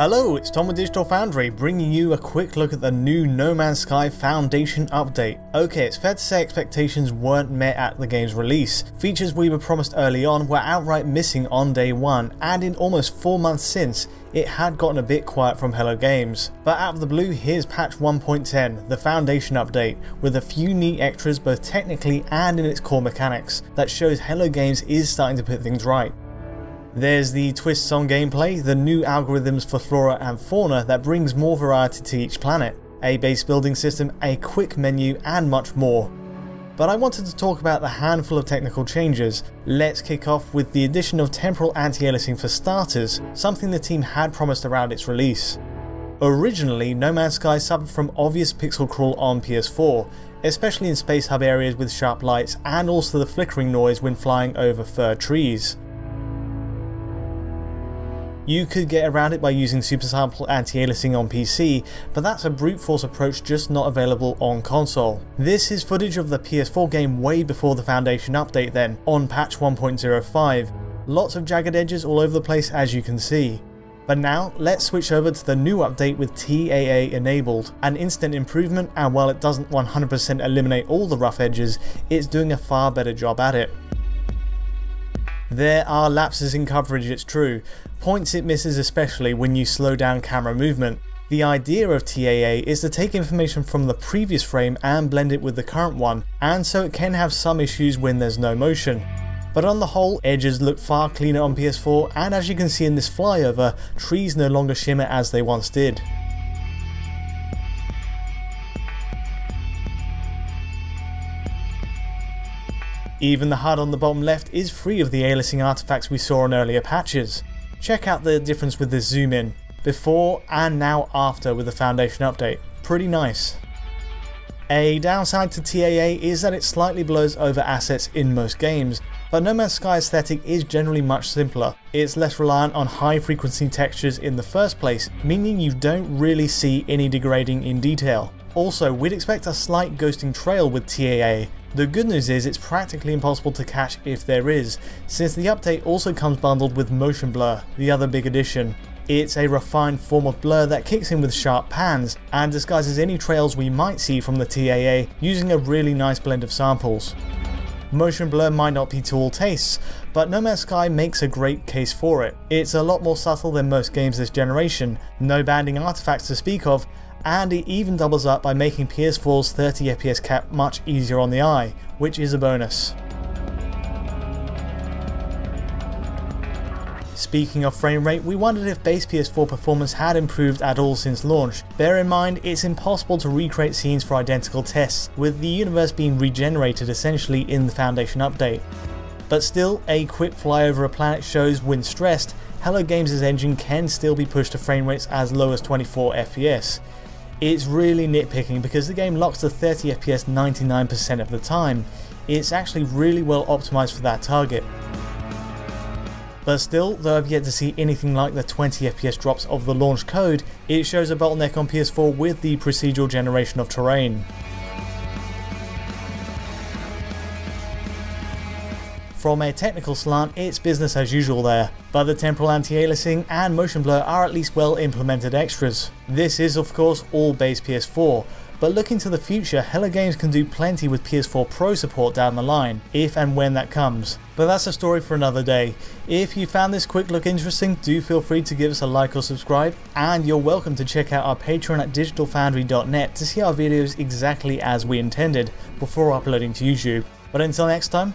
Hello, it's Tom with Digital Foundry, bringing you a quick look at the new No Man's Sky Foundation update. Okay, it's fair to say expectations weren't met at the game's release. Features we were promised early on were outright missing on day one, and in almost 4 months since, it had gotten a bit quiet from Hello Games. But out of the blue, here's patch 1.10, the Foundation update, with a few neat extras both technically and in its core mechanics, that shows Hello Games is starting to put things right. There's the twists on gameplay, the new algorithms for flora and fauna that brings more variety to each planet, a base building system, a quick menu and much more. But I wanted to talk about the handful of technical changes. Let's kick off with the addition of temporal anti-aliasing for starters, something the team had promised around its release. Originally, No Man's Sky suffered from obvious pixel crawl on PS4, especially in space hub areas with sharp lights and also the flickering noise when flying over fir trees. You could get around it by using supersample anti-aliasing on PC, but that's a brute force approach just not available on console. This is footage of the PS4 game way before the Foundation update then, on patch 1.05. Lots of jagged edges all over the place as you can see. But now, let's switch over to the new update with TAA enabled, an instant improvement and while it doesn't 100% eliminate all the rough edges, it's doing a far better job at it. There are lapses in coverage it's true, points it misses especially when you slow down camera movement. The idea of TAA is to take information from the previous frame and blend it with the current one, and so it can have some issues when there's no motion. But on the whole, edges look far cleaner on PS4 and as you can see in this flyover, trees no longer shimmer as they once did. Even the HUD on the bottom left is free of the aliasing artifacts we saw on earlier patches. Check out the difference with this zoom in, before and now after with the Foundation update. Pretty nice. A downside to TAA is that it slightly blows over assets in most games, but No Man's Sky aesthetic is generally much simpler. It's less reliant on high frequency textures in the first place, meaning you don't really see any degrading in detail. Also, we'd expect a slight ghosting trail with TAA. The good news is it's practically impossible to catch if there is, since the update also comes bundled with Motion Blur, the other big addition. It's a refined form of blur that kicks in with sharp pans and disguises any trails we might see from the TAA using a really nice blend of samples. Motion blur might not be to all tastes, but No Man's Sky makes a great case for it. It's a lot more subtle than most games this generation, no banding artifacts to speak of, and it even doubles up by making PS4's 30fps cap much easier on the eye, which is a bonus. Speaking of frame rate, we wondered if base PS4 performance had improved at all since launch. Bear in mind, it's impossible to recreate scenes for identical tests, with the universe being regenerated essentially in the Foundation update. But still, a quick fly over a planet shows when stressed, Hello Games' engine can still be pushed to frame rates as low as 24 FPS. It's really nitpicking because the game locks to 30 FPS 99% of the time. It's actually really well optimized for that target. But still, though I've yet to see anything like the 20 FPS drops of the launch code, it shows a bottleneck on PS4 with the procedural generation of terrain. From a technical slant, it's business as usual there, but the temporal anti-aliasing and motion blur are at least well implemented extras. This is of course all base PS4, but looking to the future, Hello Games can do plenty with PS4 Pro support down the line, if and when that comes. But that's a story for another day. If you found this quick look interesting, do feel free to give us a like or subscribe, and you're welcome to check out our Patreon at digitalfoundry.net to see our videos exactly as we intended, before uploading to YouTube. But until next time,